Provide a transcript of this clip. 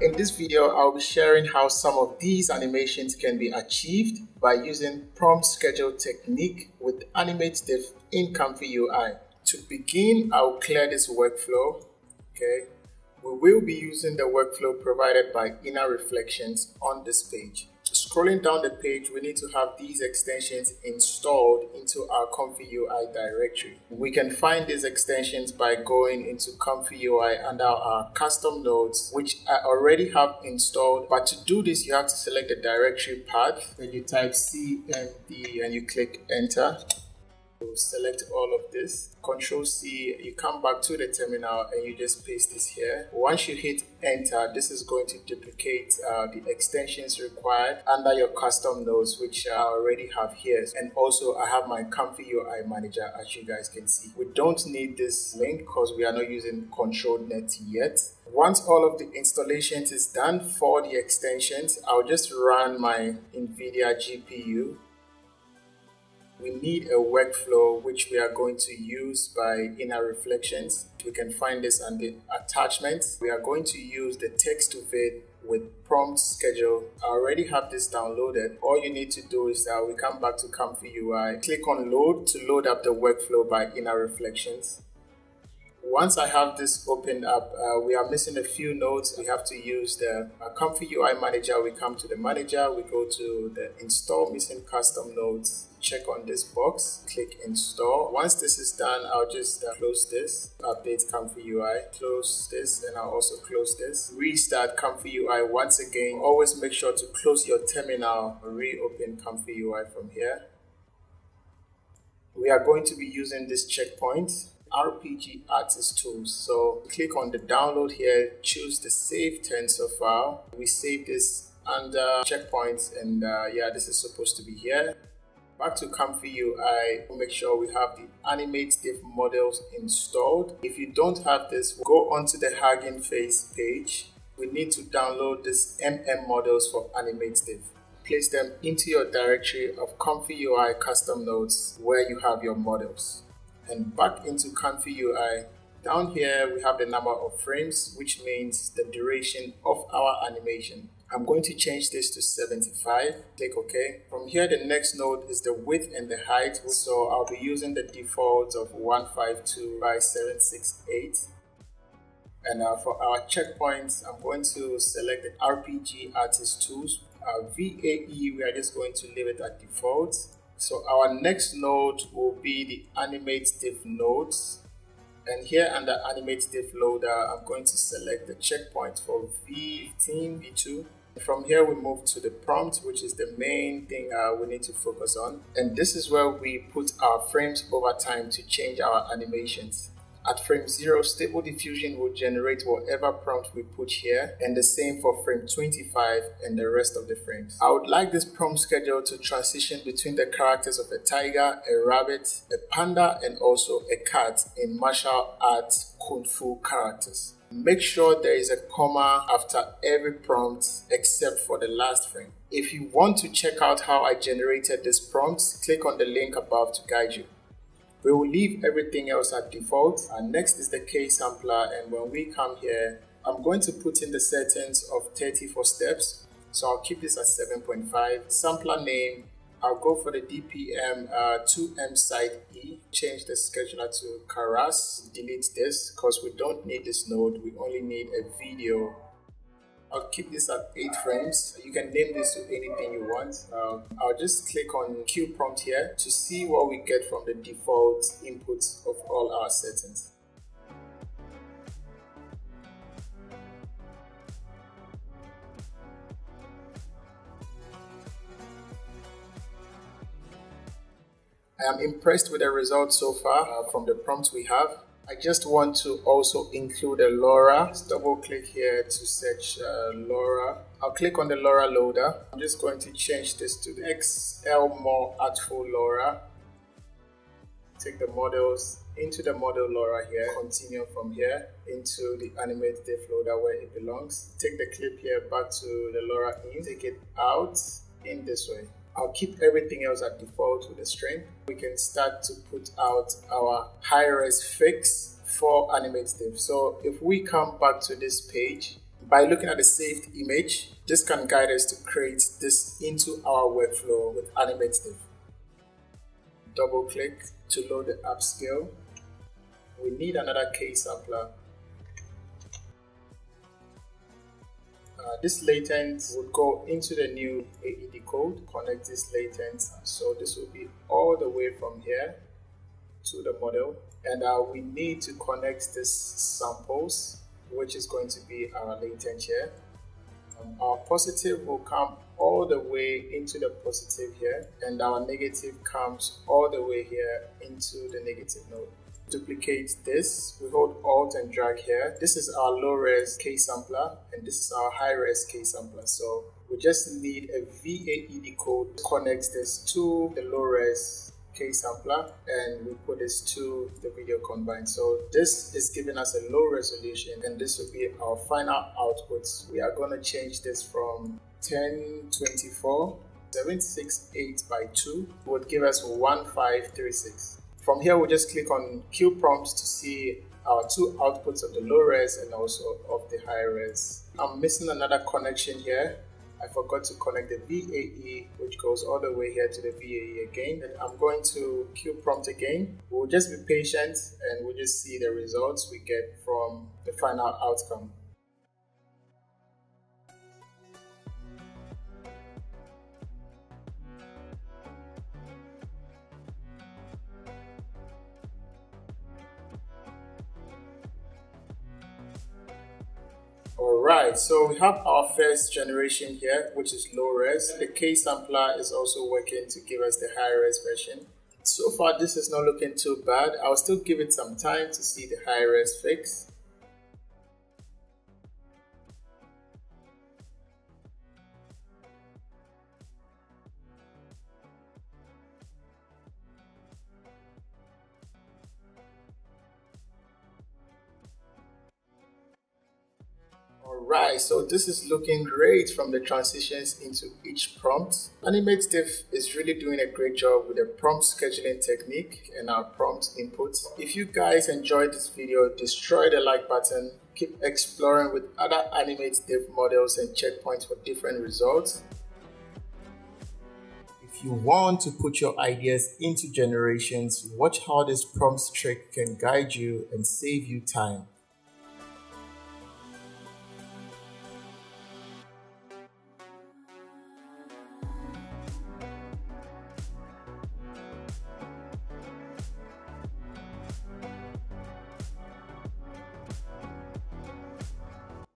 In this video, I'll be sharing how some of these animations can be achieved by using prompt schedule technique with Animate in Comfy UI. To begin, I'll clear this workflow, okay? We will be using the workflow provided by Inner Reflections on this page scrolling down the page, we need to have these extensions installed into our Comfy UI directory. We can find these extensions by going into Comfy UI under our custom nodes, which I already have installed. But to do this, you have to select the directory path. Then you type CMD and you click enter select all of this. Control c you come back to the terminal and you just paste this here. Once you hit enter this is going to duplicate uh, the extensions required under your custom nodes which i already have here. And also i have my comfy ui manager as you guys can see. We don't need this link because we are not using control net yet. Once all of the installations is done for the extensions i'll just run my nvidia gpu we need a workflow which we are going to use by inner reflections. We can find this on the attachments. We are going to use the text to vid with prompt schedule. I already have this downloaded. All you need to do is that we come back to Comfy UI, click on load to load up the workflow by inner reflections. Once I have this opened up, uh, we are missing a few nodes. We have to use the uh, Comfy UI Manager. We come to the manager, we go to the install missing custom nodes, check on this box, click install. Once this is done, I'll just uh, close this, update Comfy UI, close this, and I'll also close this. Restart Comfy UI once again. Always make sure to close your terminal, reopen Comfy UI from here. We are going to be using this checkpoint RPG Artist Tools. So click on the download here, choose the safetensor file. We save this under checkpoints and uh, yeah, this is supposed to be here. Back to Comfy UI, make sure we have the Animate Diff models installed. If you don't have this, go onto the Hugging Face page. We need to download this MM models for Animate Diff place them into your directory of Comfy UI custom nodes where you have your models and back into Comfy UI. Down here, we have the number of frames, which means the duration of our animation. I'm going to change this to 75, click OK. From here, the next node is the width and the height. So I'll be using the default of 152 by 768. And uh, for our checkpoints, I'm going to select the RPG Artist Tools. Our VAE, we are just going to leave it at default. So our next node will be the animate diff nodes. And here under animate diff loader, I'm going to select the checkpoint for V15, V2. From here, we move to the prompt, which is the main thing uh, we need to focus on. And this is where we put our frames over time to change our animations. At frame 0, Stable Diffusion will generate whatever prompt we put here and the same for frame 25 and the rest of the frames. I would like this prompt schedule to transition between the characters of a tiger, a rabbit, a panda and also a cat in martial arts kung fu characters. Make sure there is a comma after every prompt except for the last frame. If you want to check out how I generated this prompt, click on the link above to guide you. We will leave everything else at default. And next is the K sampler. And when we come here, I'm going to put in the settings of 30 for steps. So I'll keep this at 7.5. Sampler name, I'll go for the DPM uh, 2M site E. Change the scheduler to Karras. Delete this because we don't need this node. We only need a video I'll keep this at 8 frames. You can name this to anything you want. Um, I'll just click on Queue prompt here to see what we get from the default inputs of all our settings. I am impressed with the results so far uh, from the prompts we have. I just want to also include a LoRa. Let's double click here to search uh, LoRa. I'll click on the LoRa loader. I'm just going to change this to the XL more artful LoRa. Take the models into the model LoRa here. Continue from here into the animate diff loader where it belongs. Take the clip here back to the LoRa in. Take it out in this way. I'll keep everything else at default with the string. We can start to put out our high-res fix for Animate Diff. So if we come back to this page, By looking at the saved image, this can guide us to create this into our workflow with AnimateDiff. Double click to load the upscale. We need another K sampler. This latent would go into the new AED code, connect this latent. So this will be all the way from here to the model. And uh, we need to connect this samples which is going to be our latent here. Um, our positive will come all the way into the positive here, and our negative comes all the way here into the negative node. Duplicate this, we hold Alt and drag here. This is our low res K sampler, and this is our high res K sampler. So we just need a VAE Decode to connect this to the low res K sampler and we put this to the video combine. So this is giving us a low resolution and this will be our final output. We are going to change this from 1024 768 by 2 would give us 1536. From here, we'll just click on Queue prompts to see our two outputs of the low res and also of the high res. I'm missing another connection here I forgot to connect the VAE, which goes all the way here to the VAE again. And I'm going to Queue prompt again. We'll just be patient and we'll just see the results we get from the final outcome. Alright, so we have our first generation here, which is low res. The K sampler is also working to give us the high res version. So far, this is not looking too bad. I'll still give it some time to see the high res fix. Right, so this is looking great from the transitions into each prompt. AnimateDiff is really doing a great job with the prompt scheduling technique and our prompt input. If you guys enjoyed this video, destroy the like button, keep exploring with other AnimateDiff models and checkpoints for different results. If you want to put your ideas into generations, watch how this prompt trick can guide you and save you time.